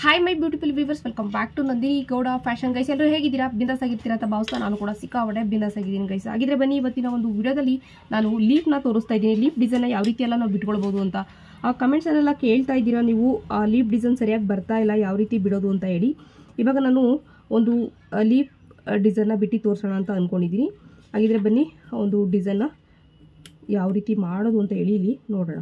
Hi my beautiful viewers welcome back to Nandini Gowda fashion guys ಎಲ್ಲರೂ ಹೇಗಿದ್ದೀರಾ? ಬಿಂದಾಸ್ ಆಗಿರ್ತೀರಾ ಅಂತ ಭಾವಿಸ್ತಾ ನಾನು ಕೂಡ ಸಿಕ್ಕಾವಡೆ ಬಿಂದಾಸ್ ಆಗಿದ್ದೀನಿ ಗೈಸ್ ಹಾಗಿದ್ರೆ ಬನ್ನಿ, ಇವತ್ತಿನ ಒಂದು ವಿಡಿಯೋದಲ್ಲಿ ನಾನು ಲೀಫ್ನ ತೋರಿಸ್ತಾ ಇದ್ದೀನಿ. ಲೀಫ್ ಡಿಸೈನ್ ಯಾವ ರೀತಿ ಎಲ್ಲ ನಾವು ಬಿಟ್ಕೊಳ್ಬೋದು ಅಂತ. ಆ ಕಮೆಂಟ್ಸನ್ನೆಲ್ಲ ಕೇಳ್ತಾ ಇದ್ದೀರಾ ನೀವು? ಆ ಲೀಫ್ ಡಿಸೈನ್ ಸರಿಯಾಗಿ ಬರ್ತಾ ಇಲ್ಲ, ಯಾವ ರೀತಿ ಬಿಡೋದು ಅಂತ ಹೇಳಿ. ಇವಾಗ ನಾನು ಒಂದು ಲೀಫ್ ಡಿಸೈನ್ನ ಬಿಟ್ಟು ತೋರಿಸೋಣ ಅಂತ ಅಂದ್ಕೊಂಡಿದ್ದೀನಿ ಹಾಗಿದ್ರೆ ಬನ್ನಿ ಒಂದು ಡಿಸೈನ್ನ ಯಾವ ರೀತಿ ಮಾಡೋದು ಅಂತ ಹೇಳಿ ಇಲ್ಲಿ ನೋಡೋಣ.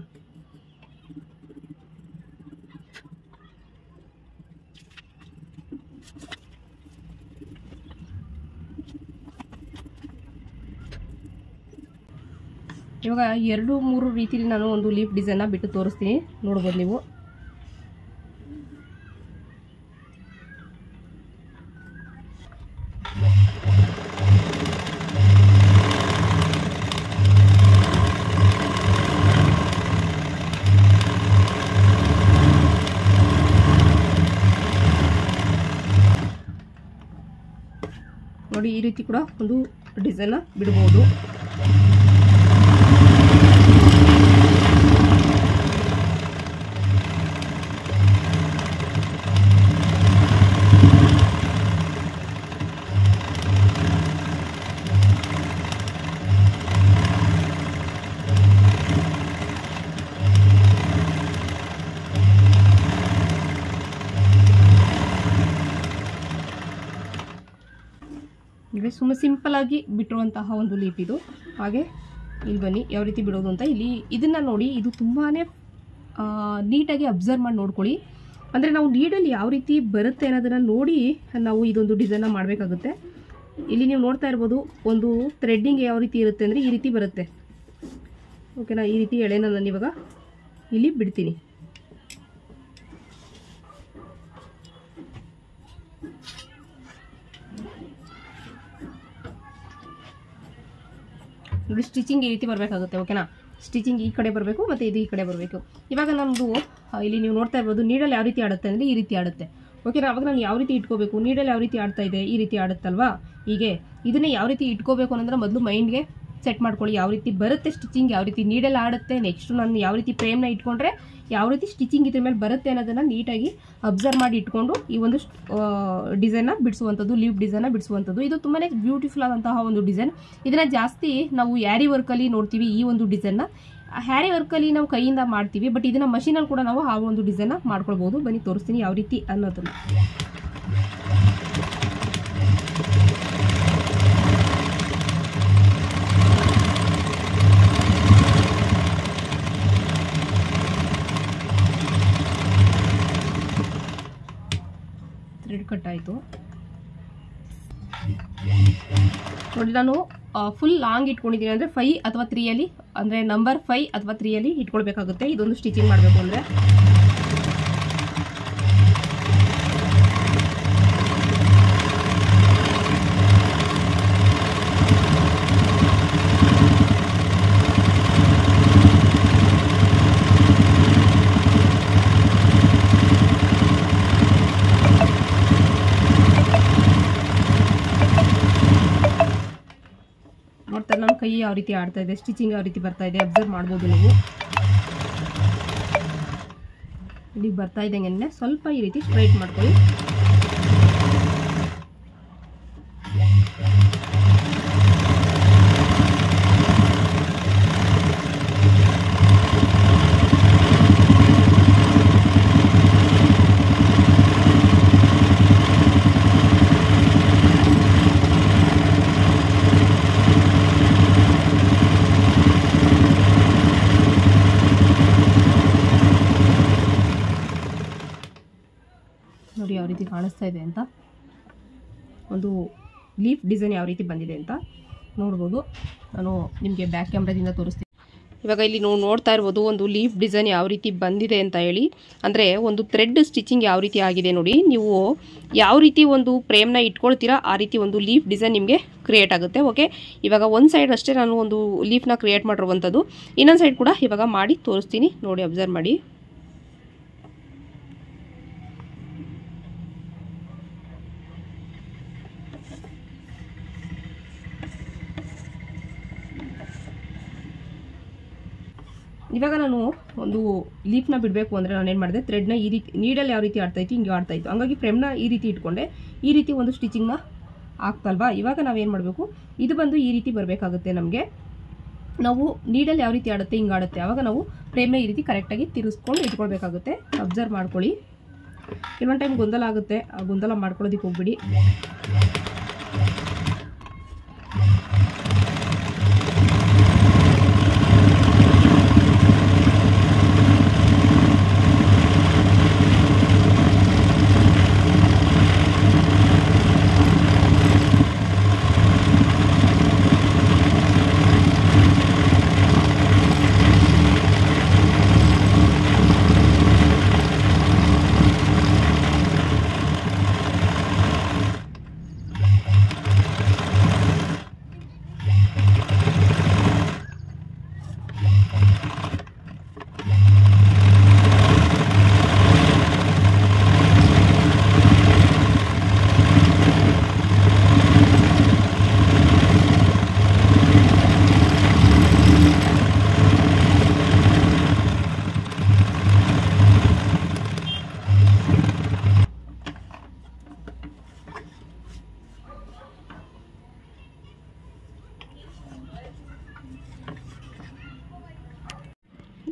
ಇವಾಗ ಎರಡು, ಮೂರು ರೀತಿಲಿ ನಾನು ಒಂದು ಲೀಫ್ ಡಿಸೈನ್ನ ಬಿಟ್ಟು ತೋರಿಸ್ತೀನಿ. ನೋಡ್ಬೋದು ನೀವು. ನೋಡಿ, ಈ ರೀತಿ ಕೂಡ ಒಂದು ಡಿಸೈನ್ನ ಬಿಡ್ಬೋದು. ಇಲ್ಲಿ ಸುಮ್ಮನೆ ಆಗಿ ಬಿಟ್ಟಿರುವಂತಹ ಒಂದು ಲೀಪ್ ಇದು. ಹಾಗೆ ಇಲ್ಲಿ ಬನ್ನಿ, ಯಾವ ರೀತಿ ಬಿಡೋದು ಅಂತ. ಇಲ್ಲಿ ಇದನ್ನ ನೋಡಿ, ಇದು ತುಂಬಾ ನೀಟಾಗಿ ಅಬ್ಸರ್ವ್ ಮಾಡಿ ನೋಡ್ಕೊಳ್ಳಿ. ಅಂದರೆ ನಾವು ನೀಡಲ್ಲಿ ಯಾವ ರೀತಿ ಬರುತ್ತೆ ಅನ್ನೋದನ್ನು ನೋಡಿ ನಾವು ಇದೊಂದು ಡಿಸೈನ್ನ ಮಾಡಬೇಕಾಗುತ್ತೆ. ಇಲ್ಲಿ ನೀವು ನೋಡ್ತಾ ಇರ್ಬೋದು, ಒಂದು ಥ್ರೆಡ್ಡಿಂಗ್ ಯಾವ ರೀತಿ ಇರುತ್ತೆ ಅಂದರೆ ಈ ರೀತಿ ಬರುತ್ತೆ. ಓಕೆನಾ ಈ ರೀತಿ ಎಳೆನ ನಾನು ಇವಾಗ ಇಲ್ಲಿ ಬಿಡ್ತೀನಿ. ನೋಡಿ ಸ್ಟಿಚಿಂಗ್ ಈ ರೀತಿ ಬರಬೇಕಾಗುತ್ತೆ ಓಕೆನಾ ಸ್ಟಿಚಿಂಗ್ ಈ ಕಡೆ ಬರಬೇಕು ಮತ್ತು ಇದು ಈ ಕಡೆ ಬರಬೇಕು. ಇವಾಗ ನಮ್ಮದು ಇಲ್ಲಿ ನೀವು ನೋಡ್ತಾ ಇರ್ಬೋದು ನೀಡಲ್ಲಿ ಯಾವ ರೀತಿ ಆಡುತ್ತೆ ಅಂದರೆ ಈ ರೀತಿ ಆಡುತ್ತೆ. ಓಕೆನಾ ಅವಾಗ ನಾನು ಯಾವ ರೀತಿ ಇಟ್ಕೋಬೇಕು? ನೀಡಲ್ಲಿ ಯಾವ ರೀತಿ ಆಡ್ತಾ ಇದೆ? ಈ ರೀತಿ ಆಡುತ್ತಲ್ವಾ? ಹೀಗೆ. ಇದನ್ನೇ ಯಾವ ರೀತಿ ಇಟ್ಕೋಬೇಕು ಅನ್ನೋದ್ರೆ ಮೊದಲು ಮೈಂಡ್ಗೆ ಸೆಟ್ ಮಾಡ್ಕೊಳ್ಳಿ. ಯಾವ ರೀತಿ ಬರುತ್ತೆ ಸ್ಟಿಚಿಂಗ್ ಯಾವ ರೀತಿ ನೀಡಲ್ ಆಡುತ್ತೆ ನೆಕ್ಸ್ಟ್ ನಾನು ಯಾವ ರೀತಿ ಫ್ರೇಮ್ನ ಇಟ್ಕೊಂಡ್ರೆ, ಯಾವ ರೀತಿ ಸ್ಟಿಚಿಂಗ್ ಇದ್ರ ಮೇಲೆ ಬರುತ್ತೆ ಅನ್ನೋದನ್ನು ನೀಟಾಗಿ ಅಬ್ಸರ್ವ್ ಮಾಡಿ ಇಟ್ಕೊಂಡು ಈ ಒಂದು ಡಿಸೈನ್ನ ಬಿಡಿಸುವಂಥದ್ದು ಲೀವ್ ಡಿಸೈನ್ನ ಬಿಡಿಸುವಂಥದ್ದು. ಇದು ತುಂಬಾ ಬ್ಯೂಟಿಫುಲ್ ಆದಂತಹ ಒಂದು ಡಿಸೈನ್ ಇದನ್ನು ಜಾಸ್ತಿ ನಾವು ಯಾರಿ ವರ್ಕಲ್ಲಿ ನೋಡ್ತೀವಿ ಈ ಒಂದು ಡಿಸೈನ್ನ ಹ್ಯಾರಿ ವರ್ಕಲ್ಲಿ ನಾವು ಕೈಯಿಂದ ಮಾಡ್ತೀವಿ ಬಟ್ ಇದನ್ನು ಮಷೀನಲ್ಲಿ ಕೂಡ ನಾವು ಆ ಒಂದು ಡಿಸೈನ್ನ ಮಾಡ್ಕೊಳ್ಬೋದು. ಬನ್ನಿ, ತೋರಿಸ್ತೀನಿ ಯಾವ ರೀತಿ ಅನ್ನೋದನ್ನು. ಥ್ರೆಡ್ ಕಟ್ ಆಯಿತು ನೋಡಿ, ನಾನು ಫುಲ್ ಲಾಂಗ್ ಇಟ್ಕೊಂಡಿದ್ದೀನಿ. ಅಂದರೆ ಫೈ ಅಥವಾ ತ್ರೀಯಲ್ಲಿ ಅಂದರೆ ನಂಬರ್ ಫೈ ಅಥವಾ ತ್ರೀಯಲ್ಲಿ ಇಟ್ಕೊಳ್ಬೇಕಾಗುತ್ತೆ. ಇದೊಂದು ಸ್ಟಿಚಿಂಗ್ ಮಾಡಬೇಕು ಅಂದರೆ. ಯಾವ ರೀತಿ ಆಡ್ತಾ ಇದೆ ಸ್ಟಿಚಿಂಗ್ ಯಾವ ರೀತಿ ಬರ್ತಾ ಇದೆ ಅಬ್ಸರ್ವ್ ಮಾಡ್ಬೋದು ನೀವು. ಇಲ್ಲಿ ಬರ್ತಾ ಇದ್ದಂಗೆ ಸ್ವಲ್ಪ ಈ ರೀತಿ ಸ್ಟ್ರೈಟ್ ಮಾಡ್ಕೊಳ್ಳಿ. ಯಾವ ರೀತಿ ಕಾಣಿಸ್ತಾ ಇದೆ ಅಂತ. ಒಂದು ಲೀಫ್ ಡಿಸೈನ್ ಯಾವ ರೀತಿ ಬಂದಿದೆ ಅಂತ ನೋಡ್ಬೋದು. ನಾನು ನಿಮಗೆ ಬ್ಯಾಕ್ ಕ್ಯಾಮ್ರಾದಿಂದ ತೋರಿಸ್ತೀನಿ. ಇವಾಗ ಇಲ್ಲಿ ನೀವು ನೋಡ್ತಾ ಇರ್ಬೋದು ಒಂದು ಲೀಫ್ ಡಿಸೈನ್ ಯಾವ ರೀತಿ ಬಂದಿದೆ ಅಂತ ಹೇಳಿ. ಅಂದರೆ ಒಂದು ಥ್ರೆಡ್ ಸ್ಟಿಚಿಂಗ್ ಯಾವ ರೀತಿ ಆಗಿದೆ ನೋಡಿ. ನೀವು ಯಾವ ರೀತಿ ಒಂದು ಫ್ರೇಮ್ನ ಇಟ್ಕೊಳ್ತೀರಾ ಆ ರೀತಿ ಒಂದು ಲೀಫ್ ಡಿಸೈನ್ ನಿಮಗೆ ಕ್ರಿಯೇಟ್ ಆಗುತ್ತೆ. ಓಕೆ? ಇವಾಗ ಒಂದು ಸೈಡ್ ಅಷ್ಟೇ ನಾನು ಒಂದು ಲೀಫ್ನ ಕ್ರಿಯೇಟ್ ಮಾಡಿರುವಂಥದ್ದು. ಇನ್ನೊಂದು ಸೈಡ್ ಕೂಡ ಇವಾಗ ಮಾಡಿ ತೋರಿಸ್ತೀನಿ. ನೋಡಿ, ಅಬ್ಸರ್ವ್ ಮಾಡಿ. ಇವಾಗ ನಾನು ಒಂದು ಲೀಫ್ನ ಬಿಡಬೇಕು ಅಂದರೆ ನಾನು ಏನು ಮಾಡಿದೆ? ಥ್ರೆಡ್ನ ಈ ರೀತಿ ನೀಡಲ್ಲಿ ಯಾವ ರೀತಿ ಆಡ್ತಾ ಇತ್ತು, ಹಿಂಗೆ ಆಡ್ತಾ ಇತ್ತು. ಹಂಗಾಗಿ ಫ್ರೇಮ್ನ ಈ ರೀತಿ ಇಟ್ಕೊಂಡೆ. ಈ ರೀತಿ ಒಂದು ಸ್ಟಿಚಿಂಗ್ನ ಆಗ್ತಲ್ವಾ? ಇವಾಗ ನಾವೇನು ಮಾಡಬೇಕು? ಇದು ಬಂದು ಈ ರೀತಿ ಬರಬೇಕಾಗುತ್ತೆ ನಮಗೆ. ನಾವು ನೀಡಲ್ಲಿ ಯಾವ ರೀತಿ ಆಡುತ್ತೆ, ಹಿಂಗೆ ಆಡುತ್ತೆ ಆವಾಗ ನಾವು ಫ್ರೇಮ್ನ ಈ ರೀತಿ ಕರೆಕ್ಟಾಗಿ ತಿರುಗಿಸ್ಕೊಂಡು ಇಟ್ಕೊಳ್ಬೇಕಾಗುತ್ತೆ. ಅಬ್ಸರ್ವ್ ಮಾಡ್ಕೊಳ್ಳಿ. ಕೆಲವೊಂದು ಟೈಮ್ ಗೊಂದಲ ಆಗುತ್ತೆ. ಆ ಗೊಂದಲ ಮಾಡ್ಕೊಳ್ಳೋದಕ್ಕೆ ಹೋಗ್ಬಿಡಿ.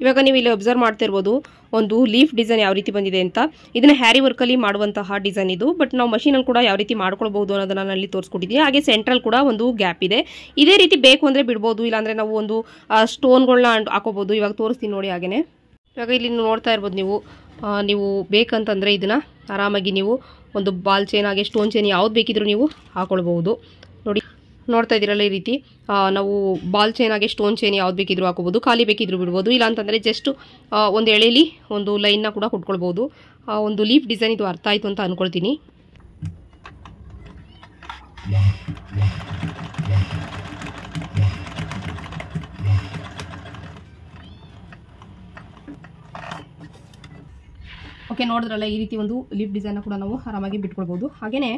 ಇವಾಗ ನೀವು ಇಲ್ಲಿ ಅಬ್ಸರ್ವ್ ಮಾಡ್ತಿರ್ಬೋದು, ಒಂದು ಲೀಫ್ ಡಿಸೈನ್ ಯಾವ ರೀತಿ ಬಂದಿದೆ ಅಂತ. ಇದನ್ನ ಹ್ಯಾರಿ ವರ್ಕಲ್ಲಿ ಮಾಡುವಂತಹ ಡಿಸೈನ್ ಇದು. ಬಟ್ ನಾವು ಮಷೀನಲ್ಲಿ ಕೂಡ ಯಾವ ರೀತಿ ಮಾಡ್ಕೊಳ್ಬಹುದು ಅನ್ನೋದನ್ನ ನಾನು ಅಲ್ಲಿ ತೋರಿಸ್ಕೊಟ್ಟಿದ್ದೀನಿ. ಹಾಗೆ ಸೆಂಟ್ರಲ್ ಕೂಡ ಒಂದು ಗ್ಯಾಪ್ ಇದೆ. ಇದೇ ರೀತಿ ಬೇಕು ಅಂದರೆ ಬಿಡ್ಬೋದು, ಇಲ್ಲಾಂದರೆ ನಾವು ಒಂದು ಸ್ಟೋನ್ಗಳನ್ನ ಹಾಕೋಬಹುದು. ಇವಾಗ ತೋರಿಸ್ತೀನಿ ನೋಡಿ ಹಾಗೇನೆ. ಇವಾಗ ಇಲ್ಲಿ ನೋಡ್ತಾ ಇರ್ಬೋದು ನೀವು ನೀವು ಬೇಕಂತಂದರೆ ಇದನ್ನು ಆರಾಮಾಗಿ ನೀವು ಒಂದು ಬಾಲ್ ಚೈನ್ ಹಾಗೆ ಸ್ಟೋನ್ ಚೈನ್ ಯಾವ್ದು ಬೇಕಿದ್ರೂ ನೀವು ಹಾಕೊಳ್ಬಹುದು. ನೋಡ್ತಾ ಇದ್ದೀರಲ್ಲ ಈ ರೀತಿ. ನಾವು ಬಾಲ್ ಚೈನ್ ಹಾಗೆ ಸ್ಟೋನ್ ಚೈನ್ ಯಾವ್ದು ಬೇಕಿದ್ರೂ ಹಾಕೋಬೋದು, ಖಾಲಿ ಬೇಕಿದ್ರೂ ಬಿಡ್ಬೋದು. ಇಲ್ಲ ಅಂತಂದರೆ ಜಸ್ಟ್ ಒಂದು ಎಳೆಲಿ ಒಂದು ಲೈನ್ನ ಕೂಡ ಕೊಟ್ಕೊಳ್ಬೋದು. ಒಂದು ಲೀಫ್ ಡಿಸೈನ್ ಇದು ಅರ್ಥ ಆಯಿತು ಅಂತ ಅಂದ್ಕೊಳ್ತೀನಿ ಓಕೆ ನೋಡಿದ್ರಲ್ಲ ಈ ರೀತಿ ಒಂದು ಲೀಫ್ ಡಿಸೈನ್ ಕೂಡ ನಾವು ಆರಾಮಾಗಿ ಬಿಟ್ಕೊಳ್ಬೋದು. ಹಾಗೆಯೇ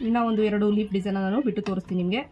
ಇನ್ನ ಒಂದು ಎರಡು ಲೀಫ್ ಡಿಸೈನ್ ನಾನು ಬಿಟ್ಟು ತೋರಿಸ್ತೀನಿ ನಿಮಗೆ.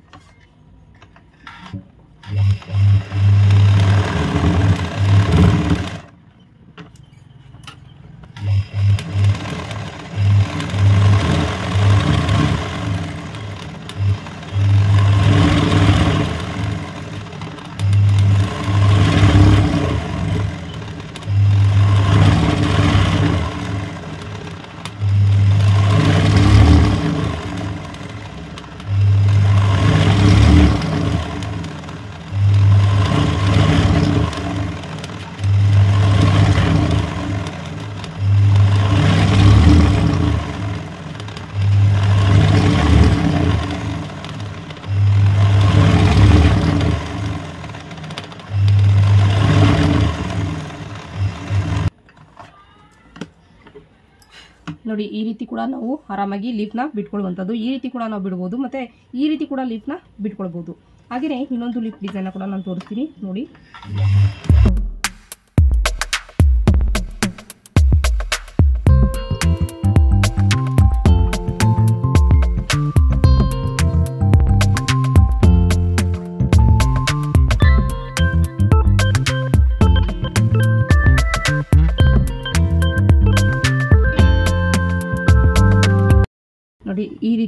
ನೋಡಿ, ಈ ರೀತಿ ಕೂಡ ನಾವು ಆರಾಮಾಗಿ ಲೀಫ್ನ ಬಿಟ್ಕೊಳ್ಳುವಂಥದ್ದು ಈ ರೀತಿ ಕೂಡ ನಾವು ಬಿಡ್ಬೋದು, ಮತ್ತೆ ಈ ರೀತಿ ಕೂಡ ಲೀಫ್ನ ಬಿಟ್ಕೊಳ್ಬೋದು. ಹಾಗೆಯೇ ಇನ್ನೊಂದು ಲೀಫ್ ಡಿಸೈನ್ ಕೂಡ ನಾನು ತೋರಿಸ್ತೀನಿ, ನೋಡಿ.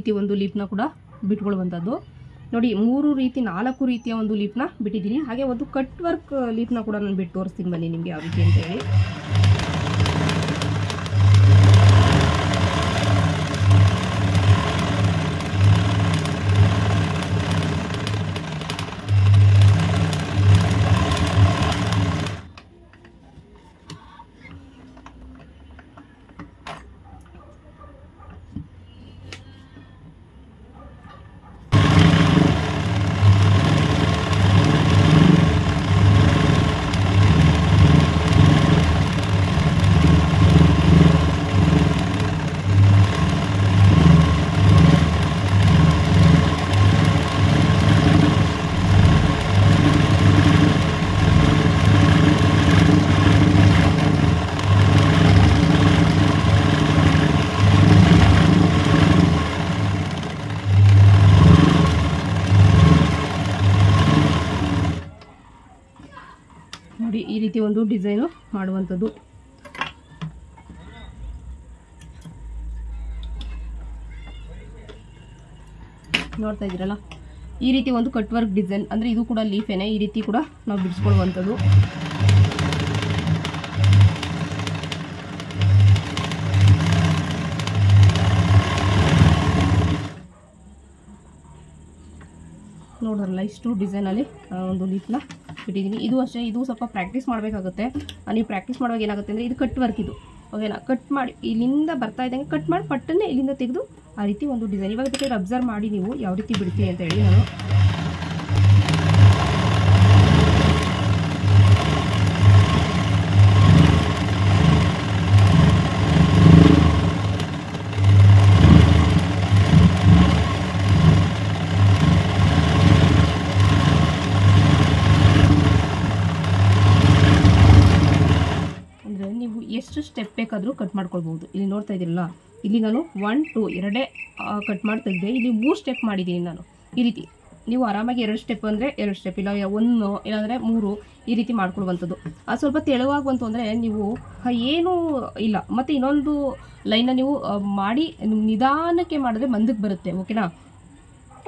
ರೀತಿ ಒಂದು ಲೀಫ್ನ ಕೂಡ ಬಿಟ್ಕೊಳ್ಳುವಂಥದ್ದು ನೋಡಿ, ಮೂರು ರೀತಿ, ನಾಲ್ಕು ರೀತಿಯ ಒಂದು ಲೀಫ್ನ ಬಿಟ್ಟಿದ್ದೀನಿ. ಹಾಗೆ ಒಂದು ಕಟ್ ವರ್ಕ್ ಲೀಫ್ನ ಕೂಡ ನಾನು ಬಿಟ್ಟು ತೋರಿಸ್ತೀನಿ ಬನ್ನಿ ನಿಮಗೆ ಯಾವ ರೀತಿ ಅಂತ ಹೇಳಿ ರೀತಿ ಒಂದು ಡಿಸೈನು ಮಾಡುವಂಥದ್ದು. ನೋಡ್ತಾ ಇದ್ದೀರಲ್ಲ? ಈ ರೀತಿ ಒಂದು ಕಟ್ ವರ್ಕ್ ಡಿಸೈನ್ ಅಂದರೆ ಇದು ಕೂಡ ಲೀಫೇನೆ ಈ ರೀತಿ ಕೂಡ ನಾವು ಬಿಡಿಸ್ಕೊಳ್ಳುವಂಥದ್ದು. ನೋಡೋರಲ್ಲ ಇಷ್ಟು ಡಿಸೈನಲ್ಲಿ ಒಂದು ಲೀಫ್ನ ಬಿಟ್ಟಿದ್ದೀನಿ ಇದು ಅಷ್ಟೇ, ಇದು ಸ್ವಲ್ಪ ಪ್ರಾಕ್ಟೀಸ್ ಮಾಡಬೇಕಾಗುತ್ತೆ. ನೀವು ಪ್ರಾಕ್ಟೀಸ್ ಮಾಡುವಾಗ ಏನಾಗುತ್ತೆ ಅಂದರೆ ಇದು ಕಟ್ ವರ್ಕ್ ಇದು. ಓಕೆನಾ ಕಟ್ ಮಾಡಿ, ಇಲ್ಲಿಂದ ಬರ್ತಾ ಇದ್ದಂಗೆ ಕಟ್ ಮಾಡಿ, ಪಟ್ಟನ್ನೇ ಇಲ್ಲಿಂದ ತೆಗೆದು ಆ ರೀತಿ ಒಂದು ಡಿಸೈನ್ ಇವಾಗ ಬೇಕಾದ್ರೆ ಅಬ್ಸರ್ವ್ ಮಾಡಿ ನೀವು ಯಾವ ರೀತಿ ಬಿಡ್ತೀನಿ ಅಂತ ಹೇಳಿ ನಾನು ಅಂದರೆ ನೀವು ಎಷ್ಟು ಸ್ಟೆಪ್ ಬೇಕಾದರೂ ಕಟ್ ಮಾಡ್ಕೊಳ್ಬೋದು ಇಲ್ಲಿ ನೋಡ್ತಾ ಇದ್ದೀರಲ್ಲ, ಇಲ್ಲಿ ನಾನು ಒನ್ ಟು ಎರಡೇ ಕಟ್ ಮಾಡಿ ತೆಗೆದೆ ಇಲ್ಲಿ ಮೂರು ಸ್ಟೆಪ್ ಮಾಡಿದ್ದೀನಿ ನಾನು. ಈ ರೀತಿ. ನೀವು ಆರಾಮಾಗಿ ಎರಡು ಸ್ಟೆಪ್ ಅಂದರೆ ಎರಡು ಸ್ಟೆಪ್ ಇಲ್ಲ ಒಂದು, ಇಲ್ಲಾಂದರೆ ಮೂರು ಈ ರೀತಿ ಮಾಡ್ಕೊಳ್ಳುವಂಥದ್ದು ಅದು ಸ್ವಲ್ಪ ತೆಳುವಾಗಿ ಬಂತು ಅಂದರೆ ನೀವು ಏನೂ ಇಲ್ಲ. ಮತ್ತು ಇನ್ನೊಂದು ಲೈನ್ನ ನೀವು ಮಾಡಿ ನಿಧಾನಕ್ಕೆ ಮಾಡಿದ್ರೆ ಮಂದಕ್ಕೆ ಬರುತ್ತೆ ಓಕೆನಾ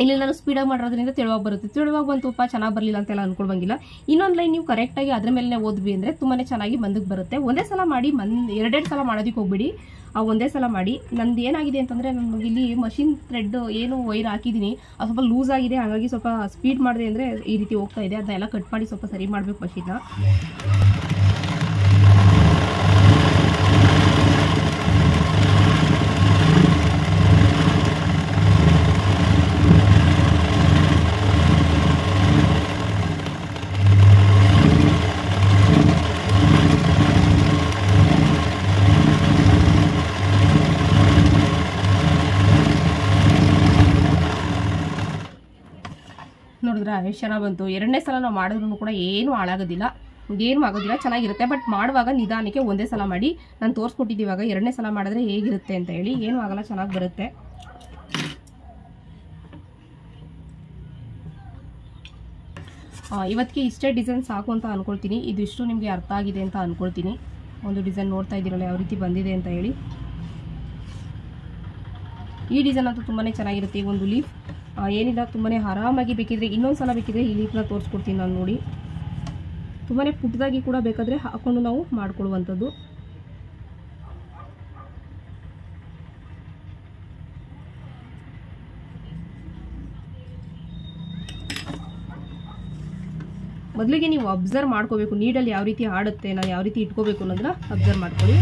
ಇಲ್ಲಿ ನಾನು ಸ್ಪೀಡಾಗಿ ಮಾಡಿರೋದ್ರಿಂದ ತೆಳುವಾಗಿ ಬರುತ್ತೆ. ತೆಳುವಾಗಿ ಬಂತು ತುಪ್ಪ ಚೆನ್ನಾಗಿ ಬರಲಿಲ್ಲ ಅಂತೆಲ್ಲ ಅನ್ಕೊಳ್ಬಂಗಿಲ್ಲ. ಇನ್ನೊಂದು ಲೈನ್ ನೀವು ಕರೆಕ್ಟಾಗಿ ಅದ್ರ ಮೇಲೆ ಓದ್ವಿ ಅಂದರೆ ತುಂಬಾ ಚೆನ್ನಾಗಿ ಬಂದಕ್ಕೆ ಬರುತ್ತೆ. ಒಂದೇ ಸಲ ಮಾಡಿ ಮನ್, ಎರಡೆರಡು ಸಲ ಮಾಡೋದಕ್ಕೆ ಹೋಗ್ಬಿಡಿ. ಆ ಒಂದೇ ಸಲ ಮಾಡಿ. ನಂದು ಏನಾಗಿದೆ ಅಂತಂದರೆ ನಾನು ಇಲ್ಲಿ ಮಷಿನ್ ಥ್ರೆಡ್ ಏನು ವೈರ್ ಹಾಕಿದ್ದೀನಿ ಅದು ಸ್ವಲ್ಪ ಲೂಸ್ ಆಗಿದೆ. ಹಾಗಾಗಿ ಸ್ವಲ್ಪ ಸ್ಪೀಡ್ ಮಾಡಿದೆ ಅಂದರೆ ಈ ರೀತಿ ಹೋಗ್ತಾ ಇದೆ. ಅದನ್ನೆಲ್ಲ ಕಟ್ ಮಾಡಿ ಸ್ವಲ್ಪ ಸರಿ ಮಾಡಬೇಕು ಮಷಿನ್ನ ಚೆನ್ನಾಗಿ ಬಂತು. ಎರಡನೇ ಸಲ ನಾವು ಮಾಡಿದ್ರು ಕೂಡ ಏನು ಹಾಳಾಗೋದಿಲ್ಲ. ಏನು ಆಗೋದಿಲ್ಲ. ಚೆನ್ನಾಗಿರುತ್ತೆ. ಬಟ್ ಮಾಡುವಾಗ ನಿಧಾನಕ್ಕೆ ಒಂದೇ ಸಲ ಮಾಡಿ. ನಾನು ತೋರಿಸ್ಕೊಟ್ಟಿದ್ದೀವಾಗ ಎರಡನೇ ಸಲ ಮಾಡಿದ್ರೆ ಹೇಗಿರುತ್ತೆ ಅಂತ ಹೇಳಿ. ಏನೂ ಆಗಲ್ಲ. ಚೆನ್ನಾಗಿ ಬರುತ್ತೆ. ಇವತ್ತಿಗೆ ಇಷ್ಟೇ ಡಿಸೈನ್ ಸಾಕು ಅಂತ ಅನ್ಕೊಳ್ತೀನಿ. ಇದಿಷ್ಟು ನಿಮಗೆ ಅರ್ಥ ಆಗಿದೆ ಅಂತ ಅಂದ್ಕೊಳ್ತೀನಿ ಒಂದು ಡಿಸೈನ್ ನೋಡ್ತಾ ಇದ್ದೀರಲ್ಲ, ಯಾವ ರೀತಿ ಬಂದಿದೆ ಅಂತ ಹೇಳಿ. ಈ ಡಿಸೈನ್ ಅಂತೂ ತುಂಬಾ ಚೆನ್ನಾಗಿರುತ್ತೆ. ಈಗ ಒಂದು ಲೀಫ್. ಏನಿಲ್ಲ ತುಂಬಾ ಆರಾಮಾಗಿ ಬೇಕಿದ್ರೆ, ಇನ್ನೊಂದು ಸಲ ಬೇಕಿದ್ರೆ ಈ ಲೀಫ್ನ ತೋರಿಸ್ಕೊಡ್ತೀನಿ ನಾನು ನೋಡಿ. ತುಂಬಾ ಪುಟ್ಟದಾಗಿ ಕೂಡ ಬೇಕಾದರೆ ಹಾಕ್ಕೊಂಡು ನಾವು ಮಾಡ್ಕೊಳ್ಳುವಂಥದ್ದು. ಮೊದಲಿಗೆ ನೀವು ಅಬ್ಸರ್ವ್ ಮಾಡ್ಕೋಬೇಕು, ನೀಡಲ್ಲಿ ಯಾವ ರೀತಿ ಆಡುತ್ತೆ ನಾವು ಯಾವ ರೀತಿ ಇಟ್ಕೋಬೇಕು ಅನ್ನೋದನ್ನ ಅಬ್ಸರ್ವ್ ಮಾಡ್ಕೊಳ್ಳಿ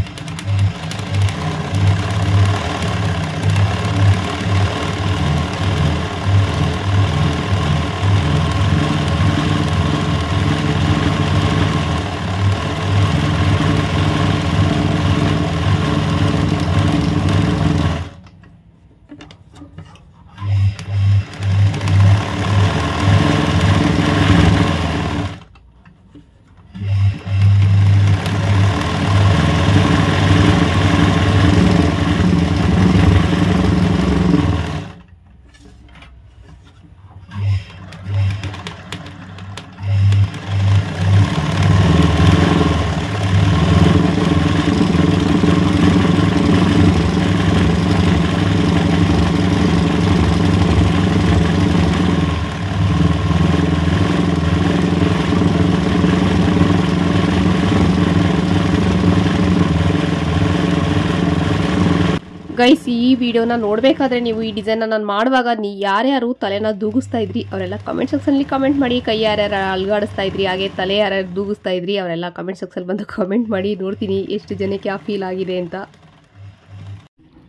ಗೈಸ್ ಈ ವಿಡಿಯೋನ ನೋಡಬೇಕಾದ್ರೆ ನೀವು ಈ ಡಿಸೈನ್ ನಾನು ಮಾಡುವಾಗ ನೀ ಯಾರ್ಯಾರು ತಲೆನ ದೂಗಿಸ್ತಾ ಇದ್ರಿ, ಅವರೆಲ್ಲ ಕಮೆಂಟ್ ಸೆಕ್ಷನಲ್ಲಿ ಕಮೆಂಟ್ ಮಾಡಿ, ಕೈ ಯಾರ್ಯಾರು ಅಲ್ಗಾಡಿಸ್ತಾ ಇದ್ರಿ, ಹಾಗೆ ತಲೆ ಯಾರ್ಯಾರು ದೂಗಿಸ್ತಾ ಇದ್ರಿ, ಅವರೆಲ್ಲ ಕಮೆಂಟ್ ಸೆಕ್ಷನ್ ಬಂದು ಕಮೆಂಟ್ ಮಾಡಿ, ನೋಡ್ತೀನಿ ಎಷ್ಟು ಜನಕ್ಕೆ ಆ ಫೀಲ್ ಆಗಿದೆ ಅಂತ.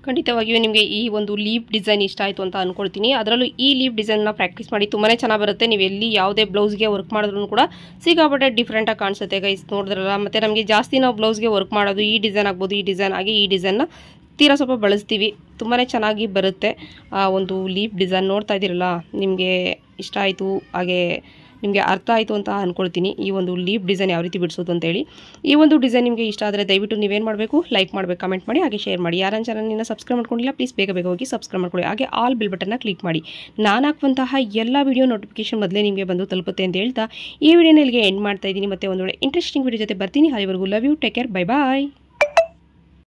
ಖಂಡಿತವಾಗಿಯೂ ನಿಮಗೆ ಈ ಒಂದು ಲೀಪ್ ಡಿಸೈನ್ ಇಷ್ಟ ಆಯಿತು ಅಂತ ಅಂದ್ಕೊಳ್ತೀನಿ ಅದರಲ್ಲೂ ಈ ಲೀಪ್ ಡಿಸೈನ್ನ ಪ್ರಾಕ್ಟೀಸ್ ಮಾಡಿ ತುಂಬಾ ಚೆನ್ನಾಗಿ ಬರುತ್ತೆ. ನೀವು ಎಲ್ಲಿ ಯಾವುದೇ ಬ್ಲೌಸ್ಗೆ ವರ್ಕ್ ಮಾಡಿದ್ರು ಕೂಡ ಸಿಕ್ಕಾಪಟ್ಟೆ ಡಿಫ್ರೆಂಟಾಗಿ ಕಾಣಿಸುತ್ತೆ ಗೈಸ್ ನೋಡಿದ್ರಲ್ಲ. ಮತ್ತು ನಮಗೆ ಜಾಸ್ತಿ ನಾವು ಬ್ಲೌಸ್ಗೆ ವರ್ಕ್ ಮಾಡೋದು ಈ ಡಿಸೈನ್ ಆಗ್ಬೋದು, ಈ ಡಿಸೈನ್ ಆಗಿ ಈ ಡಿಸೈನ್ನ ತೀರಾ ಸ್ವಲ್ಪ ಬಳಸ್ತೀವಿ. ತುಂಬಾ ಚೆನ್ನಾಗಿ ಬರುತ್ತೆ. ಆ, ಒಂದು ಲೀಪ್ ಡಿಸೈನ್ ನೋಡ್ತಾ ಇದ್ದೀರಲ್ಲ, ನಿಮಗೆ ಇಷ್ಟ ಆಯಿತು, ಹಾಗೆ ನಿಮಗೆ ಅರ್ಥ ಆಯಿತು ಅಂತ ಅಂದ್ಕೊಳ್ತೀನಿ ಈ ಒಂದು ಲೀಪ್ ಡಿಸೈನ್ ಯಾವ ರೀತಿ ಬಿಡಿಸೋದು ಅಂತೇಳಿ. ಈ ಒಂದು ಡಿಸೈನ್ ನಿಮಗೆ ಇಷ್ಟ ಆದರೆ ದಯವಿಟ್ಟು ನೀವೇನು ಮಾಡಬೇಕು, ಲೈಕ್ ಮಾಡಬೇಕು, ಕಮೆಂಟ್ ಮಾಡಿ, ಹಾಗೆ ಶೇರ್ ಮಾಡಿ. ಯಾರು ಚಾನಲ್ನ ಸಬ್ಸ್ಕ್ರೈಬ್ ಮಾಡ್ಕೊಂಡಿಲ್ಲ, ಪ್ಲೀಸ್ ಬೇಗ ಬೇಗ ಹೋಗಿ ಸಬ್ಸ್ಕ್ರೈಬ್ ಮಾಡ್ಕೊಳ್ಳಿ. ಹಾಗೆ ಆಲ್ ಬಿಲ್ ಬಟನ್ನ ಕ್ಲಿಕ್ ಮಾಡಿ. ನಾನು ಹಾಕುವಂತಹ ಎಲ್ಲ ವಿಡಿಯೋ ನೋಟಿಫಿಕೇಶನ್ ಮೊದಲೇ ನಿಮಗೆ ಬಂದು ತಲುಪುತ್ತೆ ಅಂತ ಹೇಳ್ತಾ, ಈ ವಿಡಿಯೋನ ಇಲ್ಲಿಗೆ ಎಂಡ್ ಮಾಡ್ತಾ ಇದ್ದೀನಿ. ಮತ್ತೆ ಒಂದು ವೇಳೆ ಇಂಟ್ರೆಸ್ಟಿಂಗ್ ವಿಡಿಯೋ ಜೊತೆ ಬರ್ತೀನಿ. ಅಲ್ಲಿವರೆಗೂ love you, take care, bye, bye.